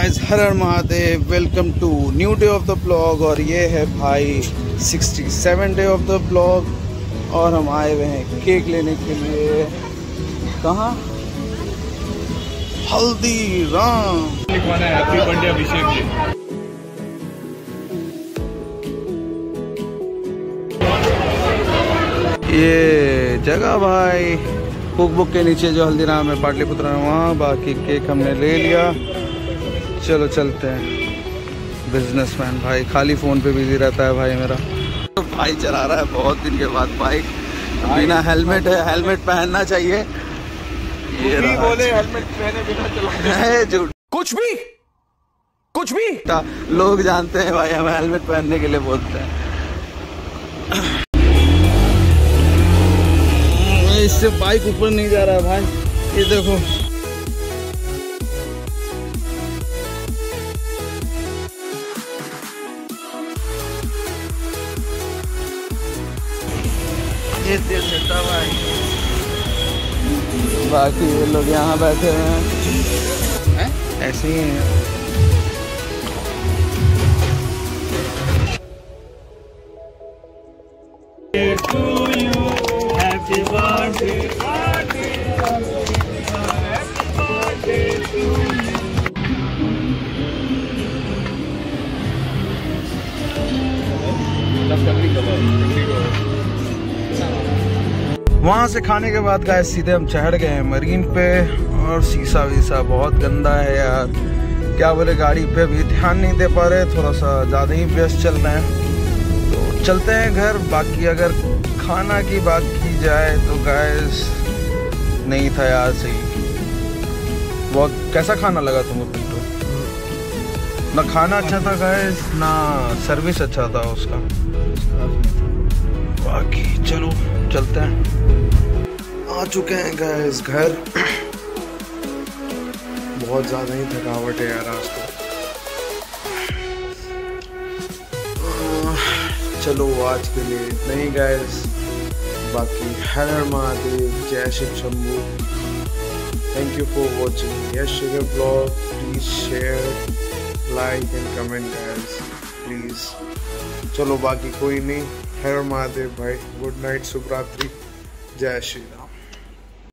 Guys her her Mahadev welcome to new day of the blog और ये है भाई 67 डे ऑफ़ द ब्लॉग और हम आए हुए हैं केक लेने के लिए। कहाँ? हल्दी राम हैप्पी बर्थडे अभिषेक ये जगह भाई कुक बुक के नीचे जो हल्दीराम है, पाटलिपुत्र है, वहाँ बाकी केक हमने ले लिया। चलो चलते हैं। बिजनेसमैन भाई खाली फ़ोन पे बिज़ी रहता है भाई मेरा। तो भाई चला रहा है बहुत दिन के बाद बाइक बिना हेलमेट है हेलमेट पहनना चाहिए। ये। बोले हेलमेट पहने बिना चला झूठ। कुछ भी कुछ भी। लोग जानते हैं भाई हम हेलमेट पहनने के लिए बोलते हैं। इससे बाइक ऊपर नहीं जा रहा है भाई। ये देखो। बाकी ये लोग यहाँ बैठे हुए हैं। ऐसे ही हैं। हैप्पी बर्थडे वहाँ से खाने के बाद गए सीधे हम चढ़ गए हैं मरीन पे। और शीशा वीसा बहुत गंदा है यार। क्या बोले, गाड़ी पे भी ध्यान नहीं दे पा रहे थोड़ा सा ज़्यादा ही व्यस्त चल रहे हैं। तो चलते हैं घर, बाकी अगर खाना की बात की जाए तो गैस नहीं था यार सही। बहुत, कैसा खाना लगा तुमको पिंटू ना खाना अच्छा था गैस ना सर्विस अच्छा था उसका। बाकी चलो, चलते हैं। आ चुके हैं गैस घर। बहुत ज़्यादा ही थकावट है यार आज तो। चलो आज के लिए इतना ही गैस बाकी हर महादेव, जय Shiv Shambhu. Thank you for watching Yash blog please share like and comment guys please चलो बाकी कोई नहीं। हर महादेव भाई गुड नाइट शुभरात्रि। जय श्री राम।